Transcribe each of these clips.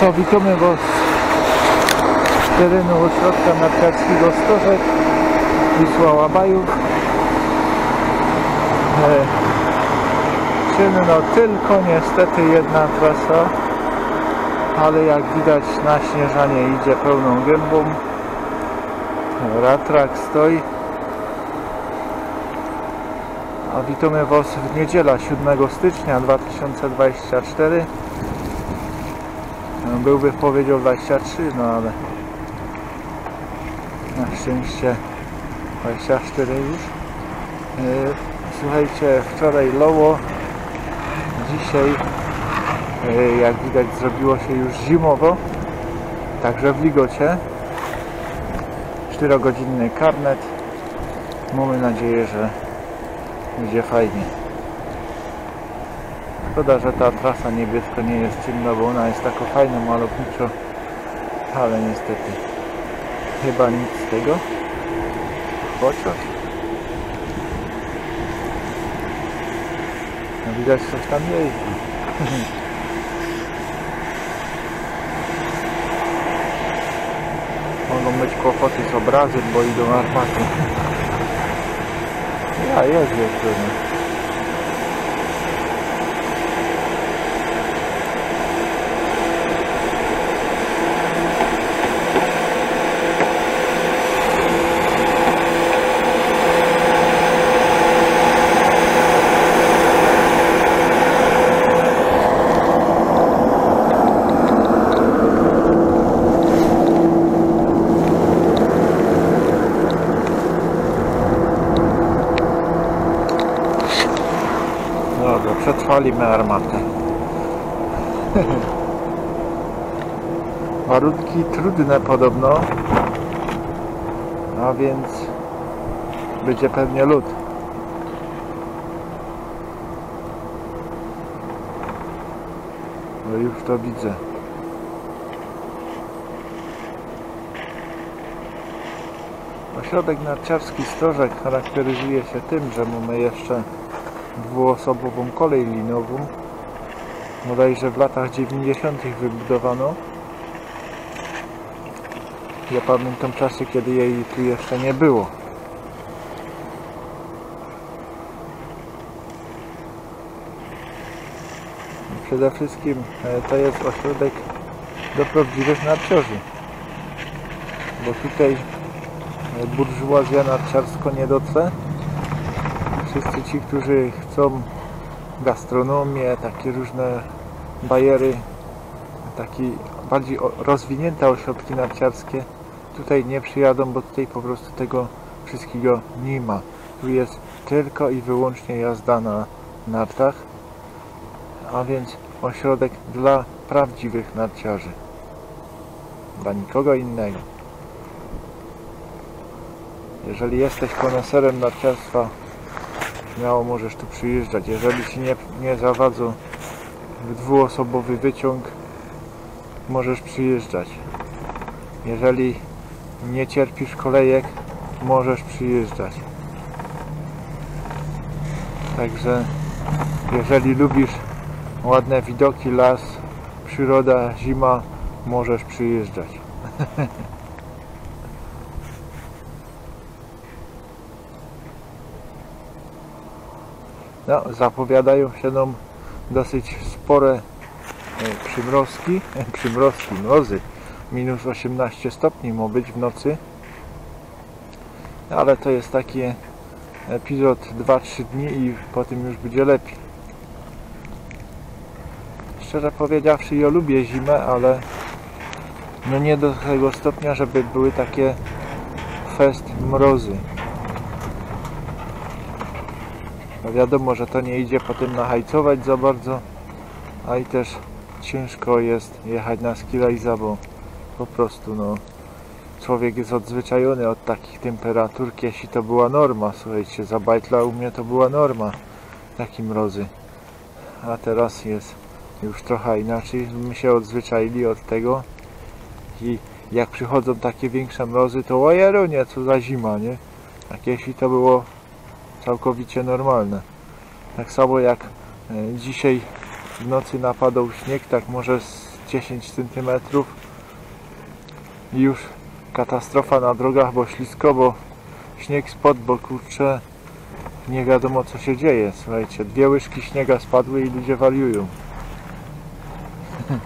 To witamy Was z terenu ośrodka narciarskiego Stożek Wisła Łabajów. E, Ciemno tylko niestety jedna trasa, ale jak widać na śnieżanie idzie pełną gębą. Ratrak stoi. A witamy Was w niedziela 7 stycznia 2024. No, Byłby powiedział 23, no ale na szczęście 24 już. Yy, Słuchajcie, wczoraj loło, dzisiaj yy, jak widać zrobiło się już zimowo, także w Ligocie. 4-godzinny karnet. Mamy nadzieję, że będzie fajnie. Szkoda, że ta trasa niebieska nie jest ciemna, bo ona jest taka fajna, malowniczo, ale niestety chyba nic z tego. Chociaż no widać coś tam jeździ. Mogą być kłopoty z obrazem, bo idą armaty. Ja jest jeszcze. Przetrwaliśmy armatę. Warunki trudne podobno. A więc będzie pewnie lód. No już to widzę. Ośrodek narciarski Stożek charakteryzuje się tym, że mamy jeszcze dwuosobową kolej linową. Bodajże w latach 90. wybudowano. Ja pamiętam czasy, kiedy jej tu jeszcze nie było. Przede wszystkim e, to jest ośrodek do prawdziwych narciarzy. Bo tutaj e, burżuazja narciarsko nie dotrze wszyscy ci, którzy chcą gastronomię, takie różne bajery, takie bardziej rozwinięte ośrodki narciarskie, tutaj nie przyjadą, bo tutaj po prostu tego wszystkiego nie ma. Tu jest tylko i wyłącznie jazda na nartach, a więc ośrodek dla prawdziwych narciarzy. Dla nikogo innego. Jeżeli jesteś koneserem narciarstwa, śmiało możesz tu przyjeżdżać. Jeżeli Ci nie, nie zawadzą w dwuosobowy wyciąg, możesz przyjeżdżać. Jeżeli nie cierpisz kolejek, możesz przyjeżdżać. Także jeżeli lubisz ładne widoki, las, przyroda, zima, możesz przyjeżdżać. No, zapowiadają się nam dosyć spore e, przymrozki, przymrozki, mrozy. Minus 18 stopni ma być w nocy. Ale to jest taki epizod 2-3 dni i potem już będzie lepiej. Szczerze powiedziawszy, ja lubię zimę, ale no nie do tego stopnia, żeby były takie fest mrozy. No wiadomo, że to nie idzie potem nahajcować za bardzo, a i też ciężko jest jechać na skilajza, bo po prostu no człowiek jest odzwyczajony od takich temperatur, jeśli to była norma, słuchajcie, za bajtla u mnie to była norma, takie mrozy, a teraz jest już trochę inaczej, my się odzwyczaili od tego i jak przychodzą takie większe mrozy, to ojeru nie, co za zima, nie? Tak jeśli to było całkowicie normalne. Tak samo jak e, dzisiaj w nocy napadał śnieg, tak może z 10 cm i już katastrofa na drogach, bo ślisko, bo śnieg spadł, bo kurczę nie wiadomo co się dzieje. Słuchajcie, dwie łyżki śniega spadły i ludzie wariują.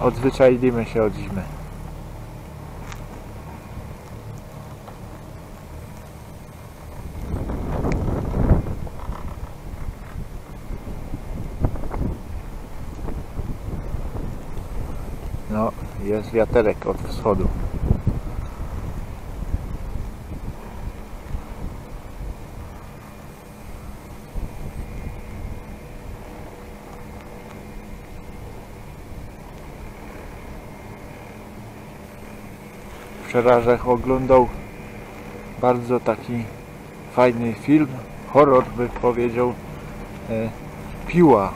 Odzwyczailimy się od zimy. No, jest wiaterek od wschodu. Wczoraj Żech oglądał bardzo taki fajny film, horror by powiedział, e, Piła.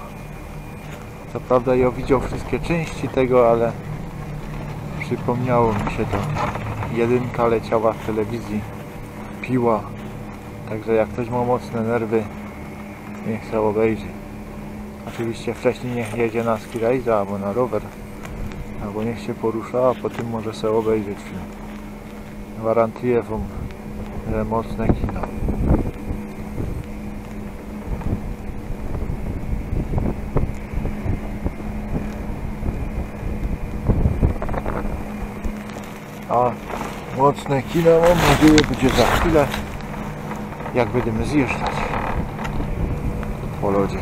Co prawda ja widział wszystkie części tego, ale przypomniało mi się to. Jedynka leciała w telewizji, Piła. Także jak ktoś ma mocne nerwy, niech se obejrzy. Oczywiście wcześniej niech jedzie na skirajza albo na rower. Albo niech się porusza, a potem może sobie obejrzeć film. Gwarantuję wam, że mocne kino. A mocne kino mam nadzieję będzie za chwilę, jak będziemy zjeżdżać po lodzie.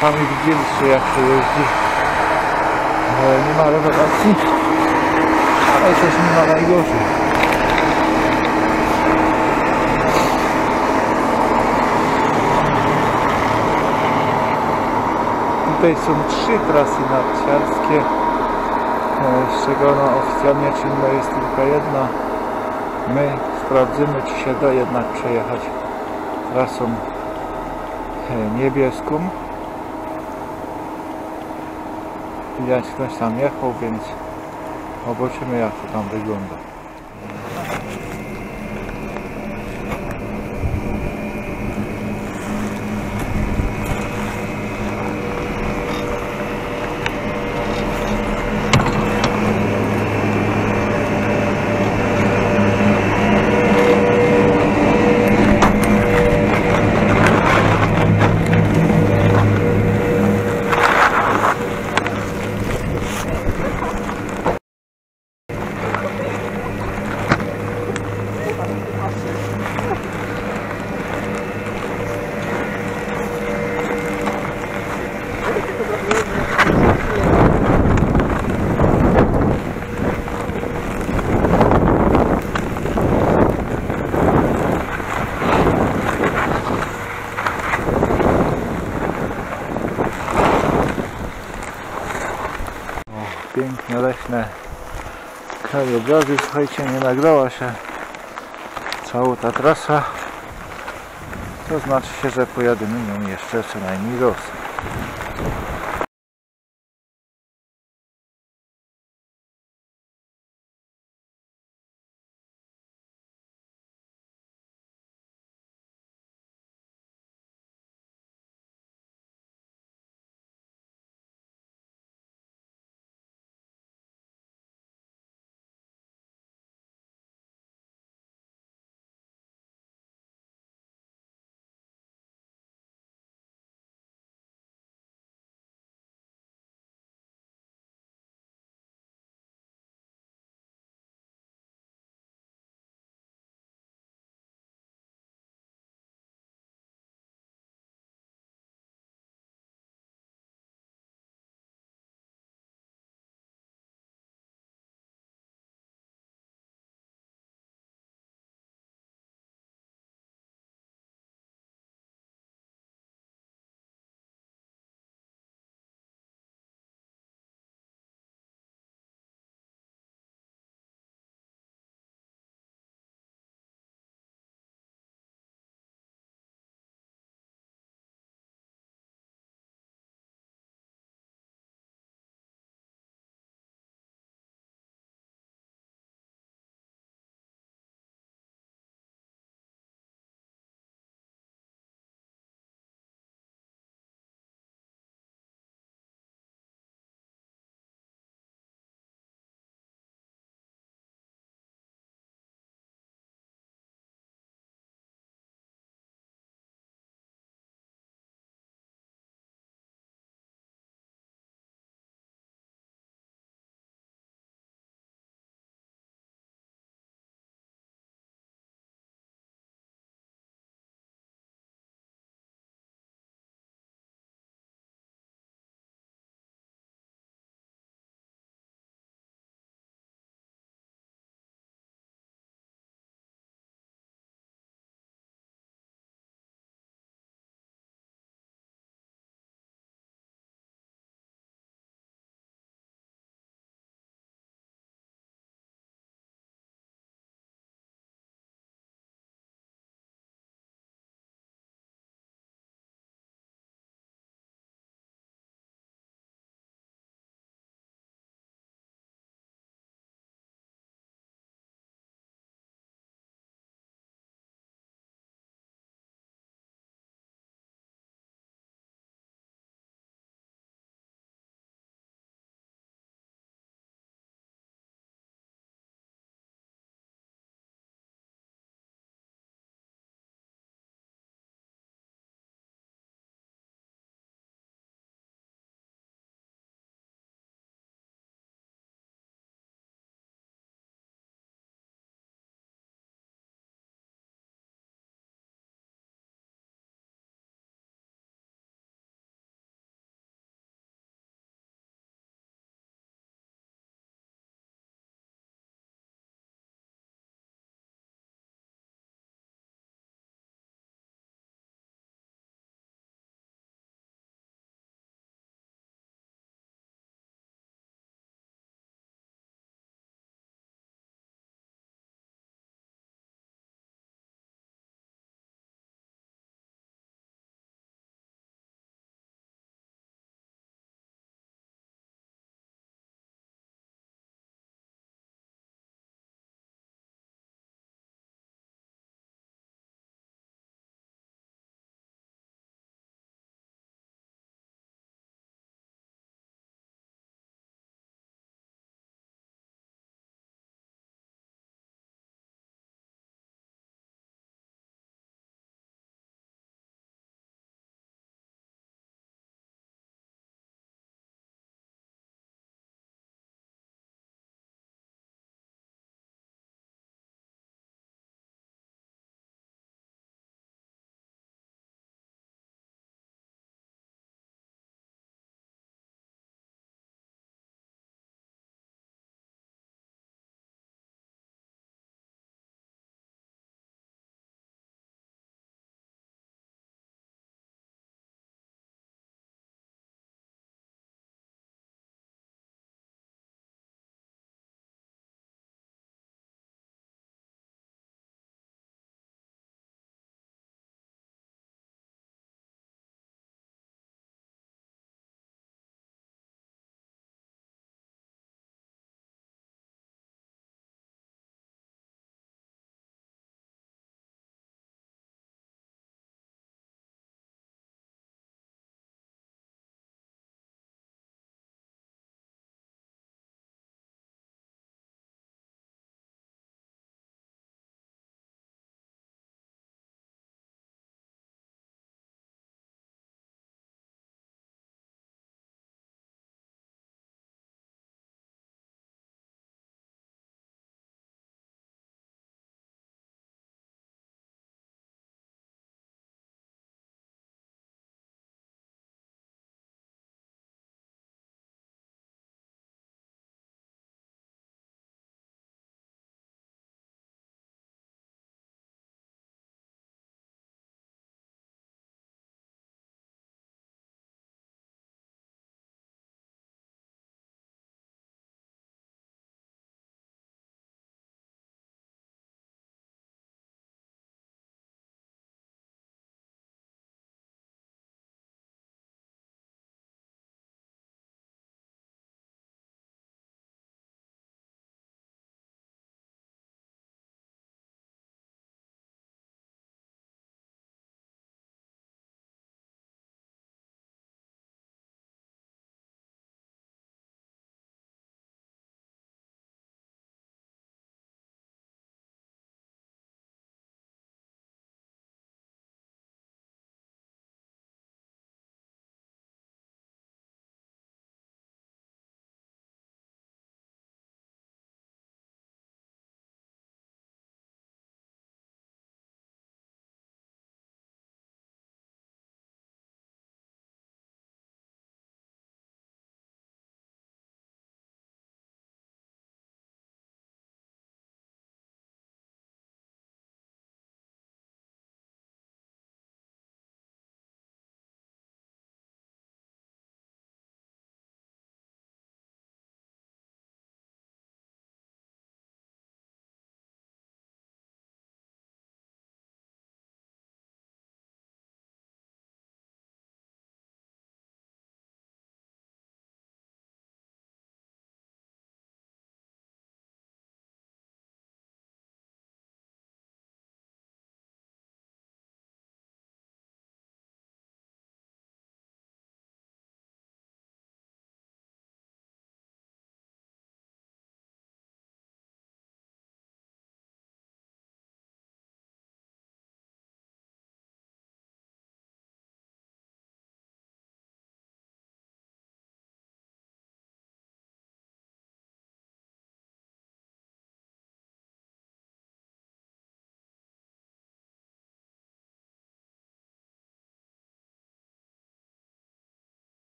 Sami widzieliście jak to jeździ. Nie ma rewelacji, ale też nie ma najgorzej. Tutaj są trzy trasy narciarskie, e, z czego no, oficjalnie czynna jest tylko jedna. My sprawdzimy, czy się da jednak przejechać trasą e, niebieską. Widać ktoś tam jechał, więc zobaczymy jak to tam wygląda. Krajobrazy. Słuchajcie, nie nagrała się cała ta trasa. To znaczy się, że pojadymy nią jeszcze co najmniej raz.